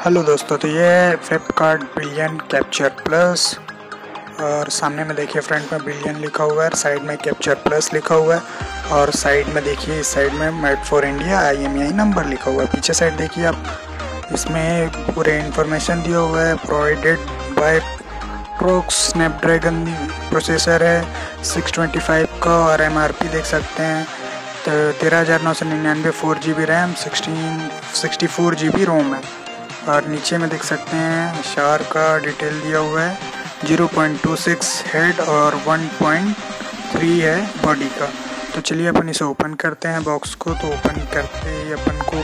Hello दोस्तों तो ये है फ्लिपकार्ट बिलियन कैप्चर प्लस और सामने में देखिए फ्रंट में बिलियन लिखा हुआ है, साइड में कैप्चर प्लस लिखा हुआ है। और साइड में देखिए, इस साइड में made for India I M I number लिखा हुआ है। पीछे साइड देखिए आप, इसमें पूरे इन्फॉर्मेशन दिया हुआ है प्रोवाइडेड बाय प्रोक्स स्नैपड्रैगन प्रोसेसर है 625 का और एम देख सकते हैं। तो तेरह हज़ार नौ सौ निन्यानवे four G B RAM sixteen sixty four G B ROM है। और नीचे में देख सकते हैं शार का डिटेल दिया हुआ है। 0.26 हेड और 1.3 है बॉडी का। तो चलिए अपन इसे ओपन करते हैं बॉक्स को। तो ओपन करते ही अपन को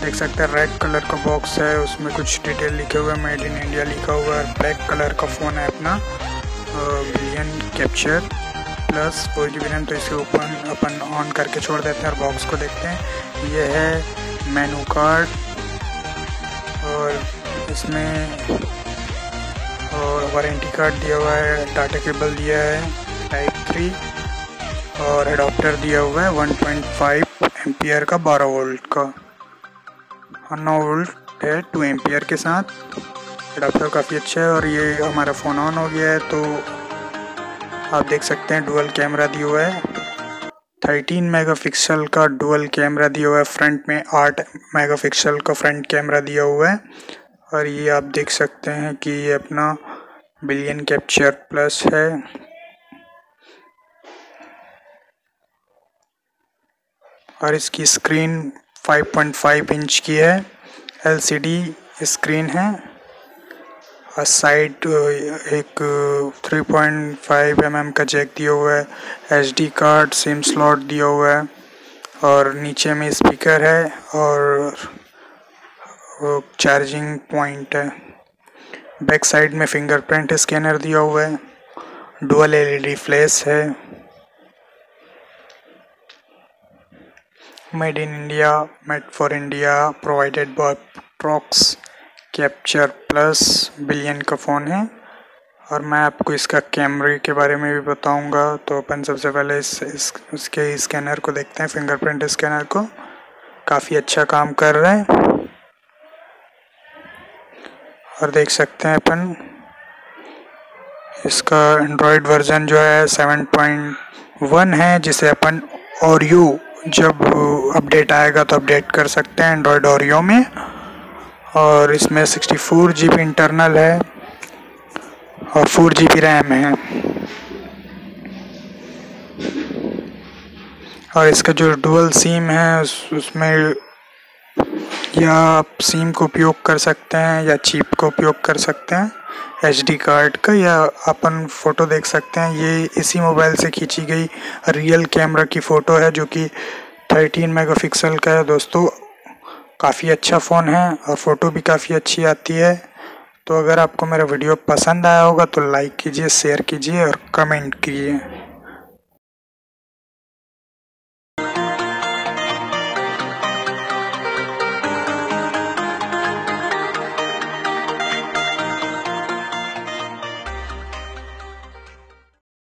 देख सकते हैं रेड कलर का बॉक्स है। उसमें कुछ डिटेल लिखे हुए मेड इन इंडिया लिखा हुआ है। ब्लैक कलर का फ़ोन है अपना। Billion Capture Plus four G तो इसे ओपन अपन ऑन करके छोड़ देते हैं और बॉक्स को देखते हैं। ये है मेनू कार्ड और इसमें और वारंटी कार्ड दिया हुआ है डाटा केबल दिया है टाइप थ्री और एडाप्टर दिया हुआ है 1.5 पॉइंट का 12 वोल्ट का। और 9 वोल्ट है 2 एम्पियर के साथ। एडाप्टर काफ़ी अच्छा है और ये हमारा फ़ोन ऑन हो गया है तो आप देख सकते हैं डुअल कैमरा दिया हुआ है। 13 मेगापिक्सल का डुअल कैमरा दिया हुआ है। फ्रंट में 8 मेगापिक्सल का फ्रंट कैमरा दिया हुआ है। और ये आप देख सकते हैं कि ये अपना बिलियन कैप्चर प्लस है। और इसकी स्क्रीन 5.5 इंच की है। एलसीडी स्क्रीन है। साइड एक 3.5 mm का जैक दिया हुआ है। एसडी कार्ड सिम स्लॉट दिया हुआ है। और नीचे में स्पीकर है और चार्जिंग पॉइंट है। बैक साइड में फिंगरप्रिंट स्कैनर दिया हुआ है। डुअल एलईडी फ्लैश है। Made in India made for India provided by प्रॉक्स Capture plus billion का फ़ोन है। और मैं आपको इसका कैमरे के बारे में भी बताऊँगा। तो अपन सबसे पहले इस, इस इसके स्कैनर को देखते हैं फिंगरप्रिंट स्कैनर को। काफ़ी अच्छा काम कर रहा है। और देख सकते हैं अपन इसका एंड्रॉयड वर्जन जो है 7.1 है जिसे अपन ओरियो जब अपडेट आएगा तो अपडेट कर सकते हैं एंड्रॉयड ओरियो में। और इसमें sixty four G B internal है और फोर जी बी रैम है। और इसका जो डुअल सिम है, उस, उसमें या आप सिम को उपयोग कर सकते हैं या चिप का उपयोग कर सकते हैं एच डी कार्ड का या अपन फ़ोटो देख सकते हैं। ये इसी मोबाइल से खींची गई रियल कैमरा की फ़ोटो है, जो कि 13 मेगापिक्सल का है। दोस्तों काफ़ी अच्छा फ़ोन है और फ़ोटो भी काफ़ी अच्छी आती है। तो अगर आपको मेरा वीडियो पसंद आया होगा तो लाइक कीजिए, शेयर कीजिए और कमेंट कीजिए।